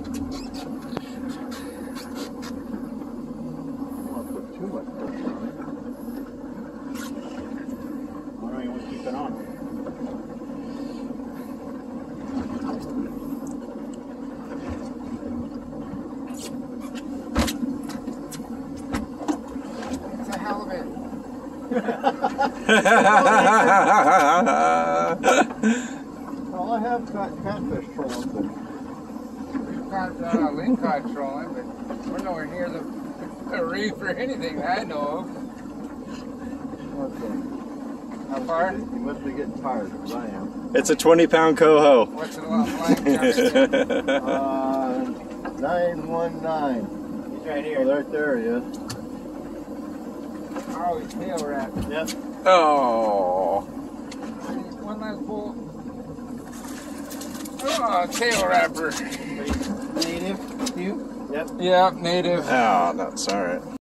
we'll I have caught catfish trolling, but We've got uh, lingcod trolling, but we're nowhere near the, the reef or anything that I know of. okay. How far? You must be getting tired, because I am. It's a 20 pound coho. What's it about like? Uh, 919. He's right Oh, here. right there he is. Oh, he's tail wrapped. Yep. oh. Oh, tail wrapper. Native. Cute. Yep. Yep, native. Oh, that's alright.